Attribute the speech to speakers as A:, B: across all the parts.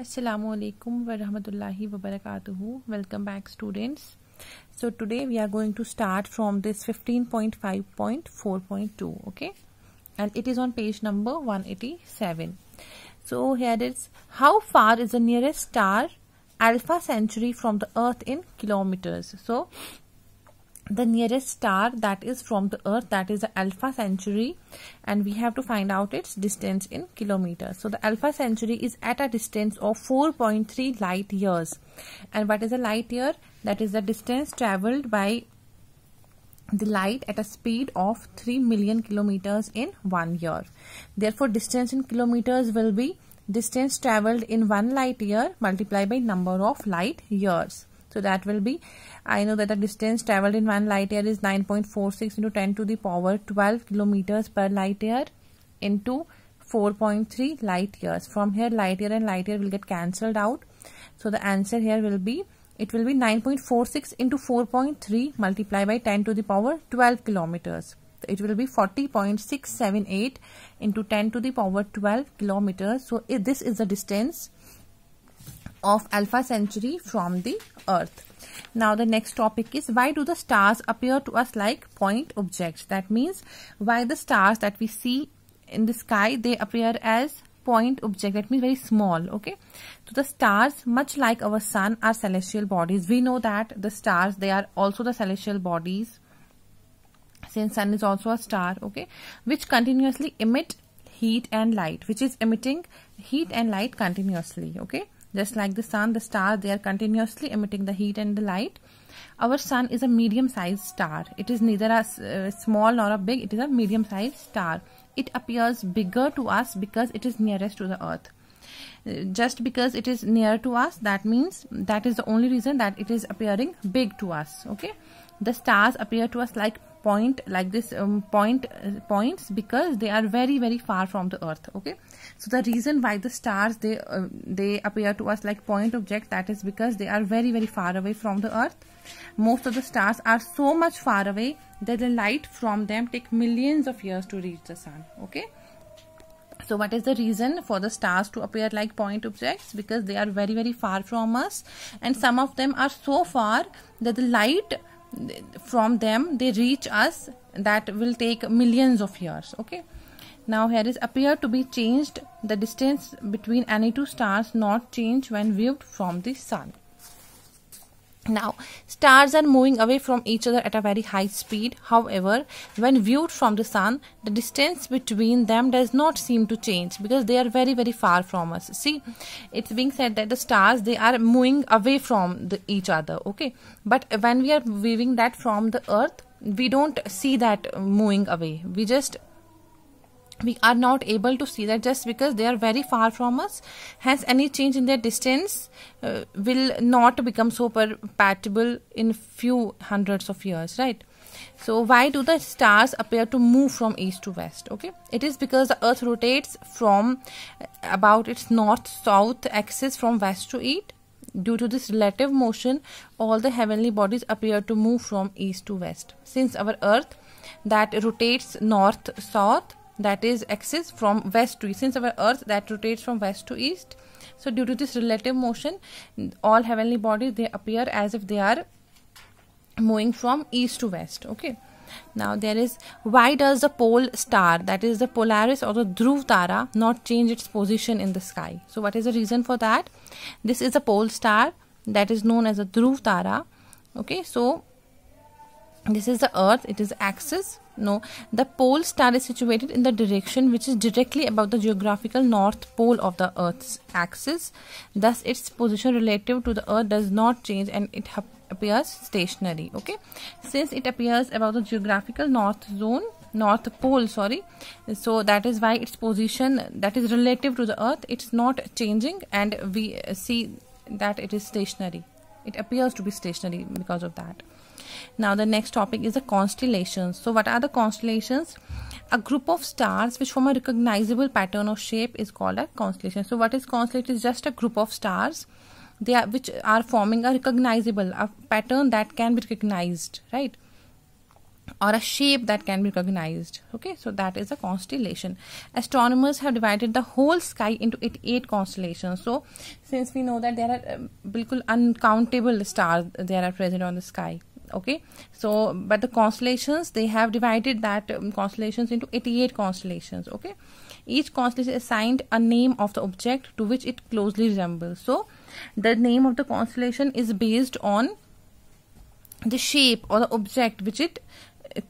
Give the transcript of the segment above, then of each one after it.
A: Assalamu alaikum wa rahmatullahi wa barakatuhu. Welcome back students. So today we are going to start from this 15.5.4.2 okay and it is on page number 187. So here it is how far is the nearest star Alpha Centauri from the earth in kilometers. So the nearest star that is from the earth that is the alpha centauri and we have to find out its distance in kilometers. So the alpha centauri is at a distance of 4.3 light years. And what is a light year? That is the distance traveled by the light at a speed of 3 million kilometers in one year. Therefore distance in kilometers will be distance traveled in one light year multiplied by number of light years so that will be I know that the distance traveled in one light year is 9.46 into 10 to the power 12 kilometers per light year into 4.3 light years. From here light year and light year will get cancelled out. So the answer here will be it will be 9.46 into 4.3 multiplied by 10 to the power 12 kilometers. It will be 40.678 into 10 to the power 12 kilometers. So this is the distance of Alpha Centauri from the Earth. Now the next topic is why do the stars appear to us like point objects? That means why the stars that we see in the sky they appear as point object that means very small okay? So the stars much like our sun are celestial bodies. We know that the stars they are also the celestial bodies since sun is also a star okay? Which continuously emit heat and light which is emitting heat and light continuously okay just like the sun the star they are continuously emitting the heat and the light. Our sun is a medium sized star. It is neither a uh, small nor a big. It is a medium sized star. It appears bigger to us because it is nearest to the earth just because it is near to us that means that is the only reason that it is appearing big to us okay? The stars appear to us like point like this um, point uh, points because they are very very far from the earth okay? So the reason why the stars they uh, they appear to us like point object that is because they are very very far away from the earth. Most of the stars are so much far away that the light from them take millions of years to reach the sun okay so what is the reason for the stars to appear like point objects? Because they are very very far from us. And some of them are so far that the light from them they reach us that will take millions of years okay? Now here is appear to be changed. The distance between any two stars not change when viewed from the sun now, stars are moving away from each other at a very high speed. However, when viewed from the sun, the distance between them does not seem to change because they are very, very far from us. See, it's being said that the stars, they are moving away from the, each other, okay? But when we are viewing that from the earth, we don't see that moving away. We just we are not able to see that just because they are very far from us. Hence any change in their distance uh, will not become so perceptible in few hundreds of years right? So why do the stars appear to move from east to west okay? It is because the earth rotates from about its north south axis from west to east. Due to this relative motion all the heavenly bodies appear to move from east to west. Since our earth that rotates north south that is axis from west to east. Since our earth that rotates from west to east so due to this relative motion all heavenly bodies they appear as if they are moving from east to west okay? Now there is why does the pole star that is the polaris or the dhruv tara not change its position in the sky? So what is the reason for that? This is a pole star that is known as a dhruv tara okay? So this is the earth it is axis no, the pole star is situated in the direction which is directly above the geographical north pole of the Earth's axis. Thus, its position relative to the Earth does not change and it appears stationary. Okay, since it appears above the geographical north zone, north pole sorry so that is why its position that is relative to the earth it's not changing and we see that it is stationary it appears to be stationary because of that now the next topic is the constellations. So what are the constellations? A group of stars which form a recognizable pattern or shape is called a constellation. So what is constellation? Is just a group of stars they are which are forming a recognizable a pattern that can be recognized right or a shape that can be recognized okay so that is a constellation astronomers have divided the whole sky into eight constellations so since we know that there are um, uncountable stars there are present on the sky okay so but the constellations they have divided that um, constellations into 88 constellations okay each constellation assigned a name of the object to which it closely resembles so the name of the constellation is based on the shape or the object which it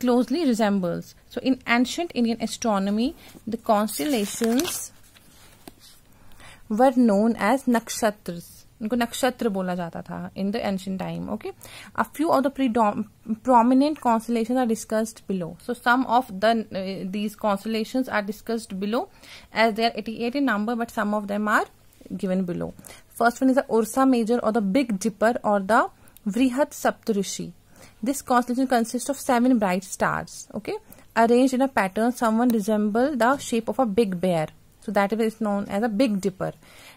A: closely resembles. So in ancient Indian astronomy, the constellations were known as nakshatras. इनको नक्षत्र बोला जाता था in the ancient time okay a few of the pre prominent constellation are discussed below so some of the these constellation are discussed below as there eighty eight in number but some of them are given below first one is the Ursa Major और the big dipper और the वृहद Saptarishi this constellation consist of seven bright stars okay arrange in a pattern some one resemble the shape of a big bear So that is known as a Big Dipper,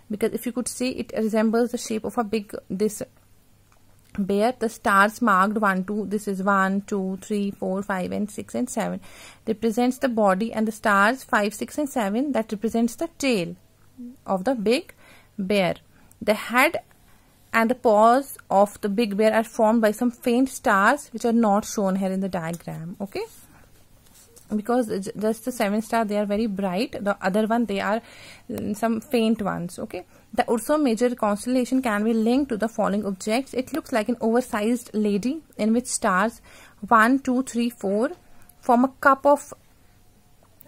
A: because if you could see, it resembles the shape of a big this bear. The stars marked one, two. This is one, two, three, four, five, and six and seven. Represents the body, and the stars five, six, and seven that represents the tail of the big bear. The head and the paws of the big bear are formed by some faint stars which are not shown here in the diagram okay because just the seven star they are very bright. The other one they are mm, some faint ones okay? The ursa major constellation can be linked to the following objects. It looks like an oversized lady in which stars. 1 2 3 4 form a cup of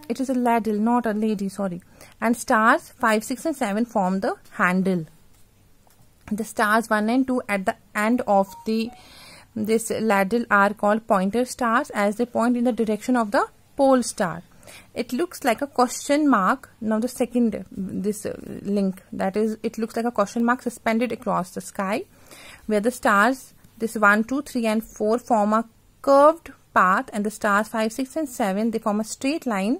A: it is a ladle not a lady sorry. And stars 5 6 and 7 form the handle. The stars 1 and 2 at the end of the this ladle are called pointer stars as they point in the direction of the pole star. It looks like a question mark. Now the second this uh, link that is it looks like a question mark suspended across the sky where the stars this 1 2 3 and 4 form a curved path and the stars 5 6 and 7 they form a straight line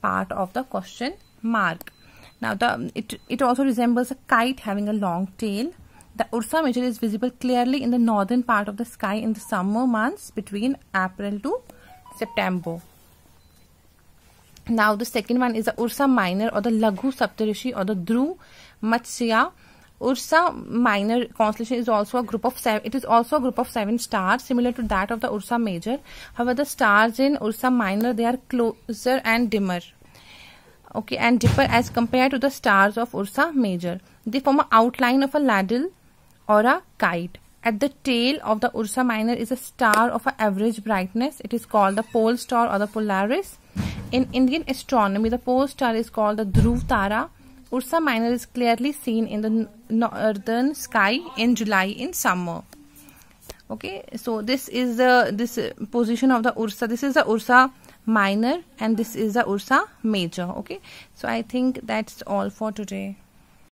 A: part of the question mark. Now the it it also resembles a kite having a long tail. The Ursa Major is visible clearly in the northern part of the sky in the summer months between April to September. Now the second one is the Ursa Minor or the Laghu Saptarishi or the Dhruv Matsya. Ursa Minor constellation is also a group of seven. It is also a group of seven stars similar to that of the Ursa Major. However, the stars in Ursa Minor they are closer and dimmer. Okay, and differ as compared to the stars of Ursa Major. They form an outline of a ladle or a kite. At the tail of the Ursa Minor is a star of an average brightness. It is called the pole star or the Polaris. In Indian astronomy, the pole star is called the Dhruv Tara. Ursa Minor is clearly seen in the northern sky in July in summer. Okay, so this is the this uh, position of the Ursa. This is the Ursa Minor and this is the Ursa Major. Okay, so I think that's all for today.